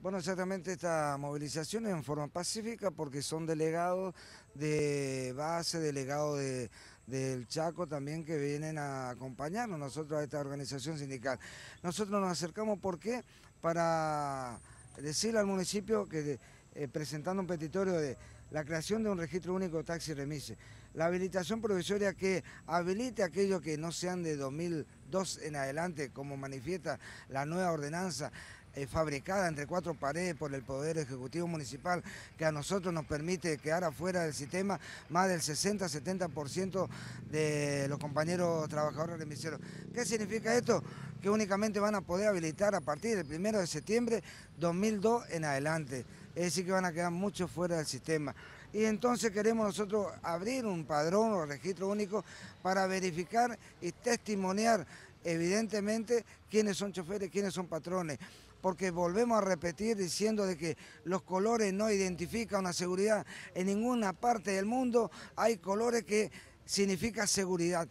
Bueno, exactamente esta movilización es en forma pacífica porque son delegados de base, delegados de, del Chaco también que vienen a acompañarnos nosotros a esta organización sindical. Nosotros nos acercamos, ¿por qué? Para decirle al municipio que eh, presentando un petitorio de la creación de un registro único de taxi remise, la habilitación provisoria que habilite a aquellos que no sean de 2002 en adelante, como manifiesta la nueva ordenanza, eh, fabricada entre cuatro paredes por el Poder Ejecutivo Municipal, que a nosotros nos permite quedar afuera del sistema más del 60-70% de los compañeros trabajadores remiseros. ¿Qué significa esto? Que únicamente van a poder habilitar a partir del 1 de septiembre 2002 en adelante. Es decir, que van a quedar muchos fuera del sistema. Y entonces queremos nosotros abrir un padrón o registro único para verificar y testimoniar evidentemente quiénes son choferes, quiénes son patrones, porque volvemos a repetir diciendo de que los colores no identifican una seguridad. En ninguna parte del mundo hay colores que significan seguridad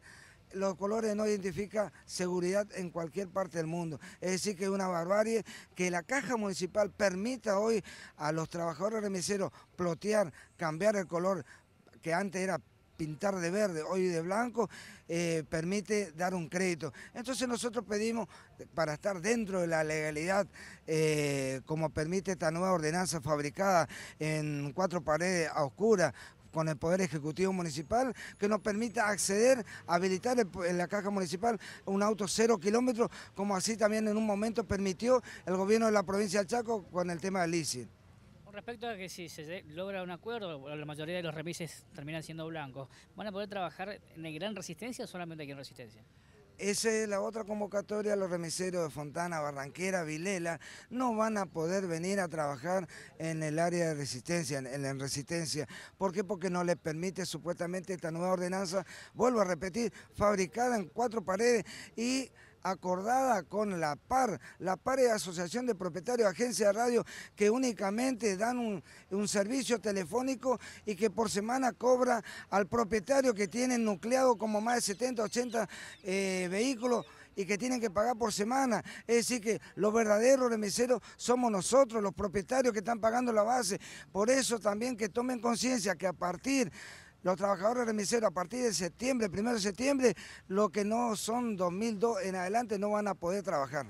los colores no identifican seguridad en cualquier parte del mundo. Es decir, que es una barbarie que la caja municipal permita hoy a los trabajadores remiseros plotear, cambiar el color que antes era pintar de verde, hoy de blanco, eh, permite dar un crédito. Entonces nosotros pedimos, para estar dentro de la legalidad, eh, como permite esta nueva ordenanza fabricada en cuatro paredes a oscuras, con el Poder Ejecutivo Municipal, que nos permita acceder, habilitar en la caja municipal un auto cero kilómetros, como así también en un momento permitió el gobierno de la provincia del Chaco con el tema del ICI respecto a que si se logra un acuerdo, la mayoría de los remises terminan siendo blancos, ¿van a poder trabajar en Gran Resistencia o solamente aquí en Resistencia? Esa es la otra convocatoria, los remiseros de Fontana, Barranquera, Vilela, no van a poder venir a trabajar en el área de resistencia, en, en resistencia. ¿Por qué? Porque no les permite supuestamente esta nueva ordenanza, vuelvo a repetir, fabricada en cuatro paredes y acordada con la PAR. La PAR es Asociación de Propietarios de Agencias de Radio que únicamente dan un, servicio telefónico y que por semana cobra al propietario que tiene nucleado como más de 70, 80 eh, vehículos y que tienen que pagar por semana. Es decir, que los verdaderos remiseros somos nosotros, los propietarios que están pagando la base. Por eso también que tomen conciencia que a partir los trabajadores remiseros a partir de septiembre, primero de septiembre, lo que no son 2002 en adelante no van a poder trabajar.